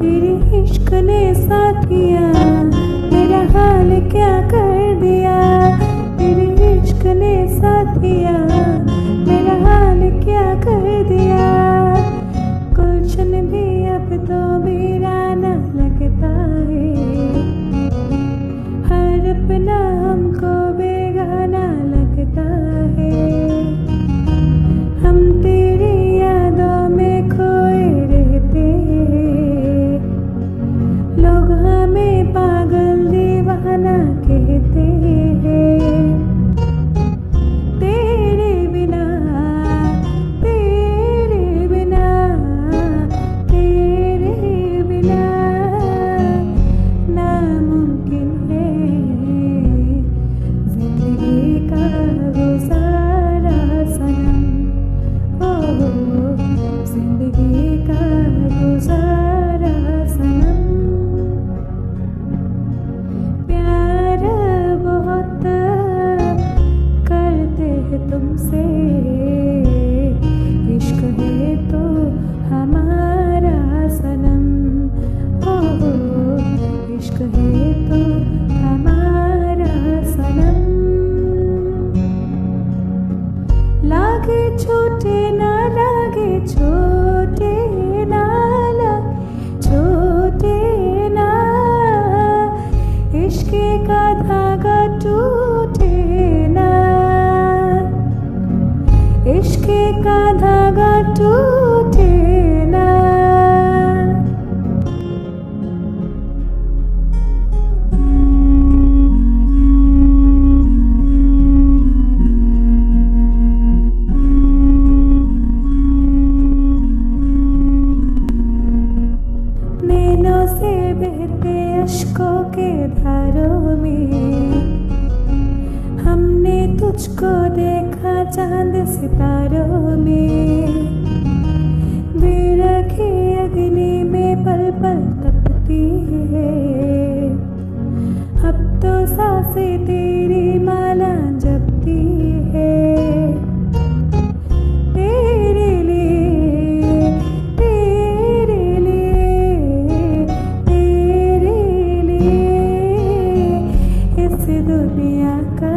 तेरे इश्क ने साथिया मेरा हाल क्या कर दिया? तुमसे इश्क है तो हमारा सनम। ओ इश्क है तो हमारा सनम। लागे छोटे ना দেশকে কাঁধা গাটুঠে না से बहते अशकों के धारों में तुझको देखा चाँद सितारों में। बेरखी अग्नि में पल पल तपती है। अब तो सासे तेरी माला जपती है। दुनिया का